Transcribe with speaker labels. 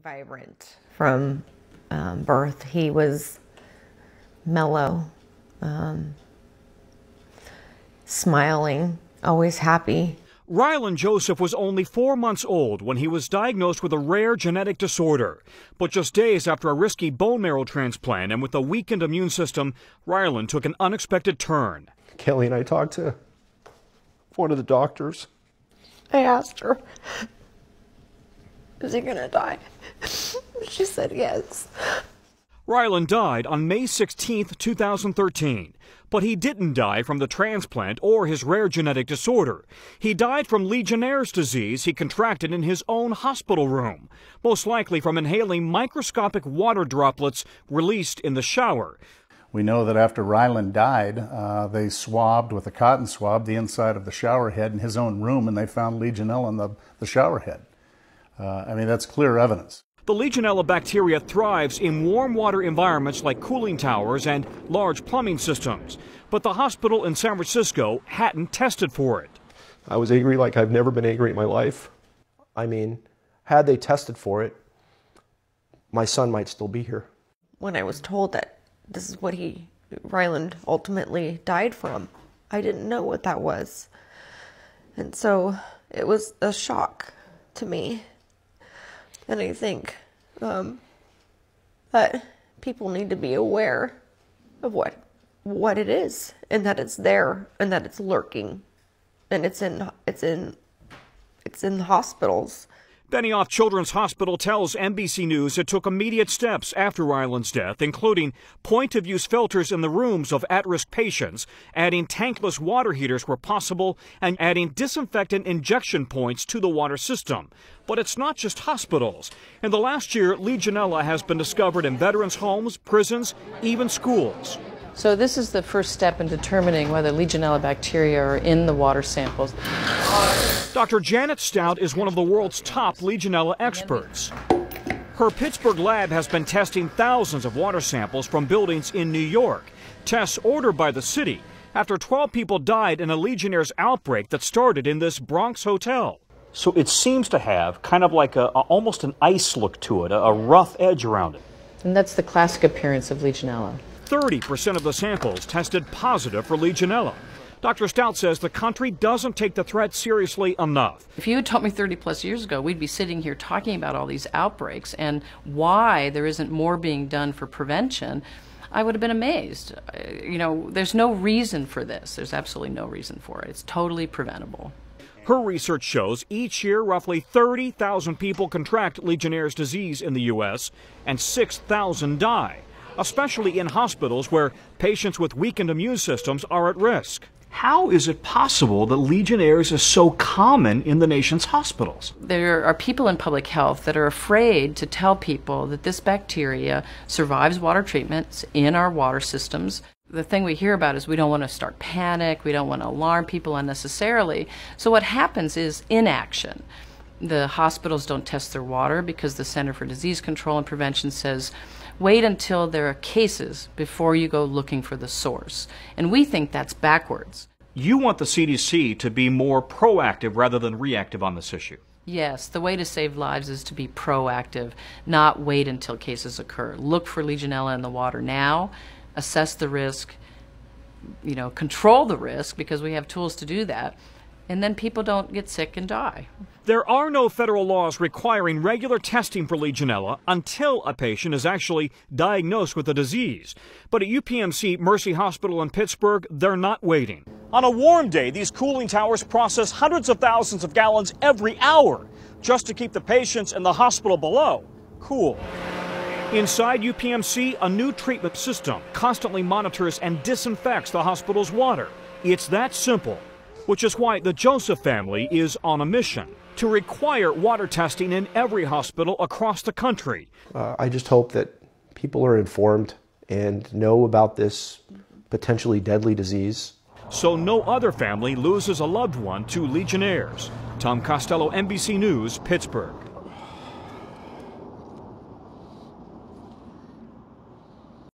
Speaker 1: Vibrant from um, birth. He was mellow, um, smiling, always happy.
Speaker 2: Rylan Joseph was only four months old when he was diagnosed with a rare genetic disorder. But just days after a risky bone marrow transplant and with a weakened immune system, Rylan took an unexpected turn.
Speaker 3: Kelly and I talked to one of the doctors.
Speaker 1: I asked her, Is he going to die? She said yes.
Speaker 2: Ryland died on May 16, 2013. But he didn't die from the transplant or his rare genetic disorder. He died from Legionnaire's disease he contracted in his own hospital room, most likely from inhaling microscopic water droplets released in the shower.
Speaker 4: We know that after Ryland died, uh, they swabbed with a cotton swab the inside of the shower head in his own room and they found Legionella in the, the shower head. Uh, I mean, that's clear evidence.
Speaker 2: The Legionella bacteria thrives in warm water environments like cooling towers and large plumbing systems. But the hospital in San Francisco hadn't tested for it.
Speaker 3: I was angry like I've never been angry in my life. I mean, had they tested for it, my son might still be here.
Speaker 1: When I was told that this is what he, Ryland, ultimately died from, I didn't know what that was. And so it was a shock to me. And I think. Um, that people need to be aware of what what it is and that it's there and that it's lurking. And it's in it's in it's in the hospitals
Speaker 2: Benioff Children's Hospital tells NBC News it took immediate steps after Rylan's death, including point of use filters in the rooms of at risk patients, adding tankless water heaters where possible, and adding disinfectant injection points to the water system. But it's not just hospitals. In the last year, Legionella has been discovered in veterans' homes, prisons, even schools.
Speaker 5: So this is the first step in determining whether Legionella bacteria are in the water samples.
Speaker 2: Dr. Janet Stout is one of the world's top Legionella experts. Her Pittsburgh lab has been testing thousands of water samples from buildings in New York, tests ordered by the city after 12 people died in a Legionnaire's outbreak that started in this Bronx hotel. So it seems to have kind of like a, a almost an ice look to it, a, a rough edge around it.
Speaker 5: And that's the classic appearance of Legionella.
Speaker 2: 30% of the samples tested positive for Legionella. Dr. Stout says the country doesn't take the threat seriously enough.
Speaker 5: If you had told me 30 plus years ago, we'd be sitting here talking about all these outbreaks and why there isn't more being done for prevention. I would have been amazed. Uh, you know, there's no reason for this. There's absolutely no reason for it. It's totally preventable.
Speaker 2: Her research shows each year roughly 30,000 people contract Legionnaire's disease in the U.S. and 6,000 die especially in hospitals where patients with weakened immune systems are at risk. How is it possible that Legionnaire's is so common in the nation's hospitals?
Speaker 5: There are people in public health that are afraid to tell people that this bacteria survives water treatments in our water systems. The thing we hear about is we don't want to start panic, we don't want to alarm people unnecessarily. So what happens is inaction. The hospitals don't test their water because the Center for Disease Control and Prevention says wait until there are cases before you go looking for the source. And we think that's backwards.
Speaker 2: You want the CDC to be more proactive rather than reactive on this issue.
Speaker 5: Yes, the way to save lives is to be proactive, not wait until cases occur. Look for Legionella in the water now, assess the risk, you know, control the risk because we have tools to do that and then people don't get sick and die.
Speaker 2: There are no federal laws requiring regular testing for Legionella until a patient is actually diagnosed with the disease. But at UPMC Mercy Hospital in Pittsburgh, they're not waiting. On a warm day, these cooling towers process hundreds of thousands of gallons every hour just to keep the patients in the hospital below cool. Inside UPMC, a new treatment system constantly monitors and disinfects the hospital's water. It's that simple which is why the Joseph family is on a mission to require water testing in every hospital across the country.
Speaker 3: Uh, I just hope that people are informed and know about this potentially deadly disease.
Speaker 2: So no other family loses a loved one to Legionnaires. Tom Costello, NBC News, Pittsburgh.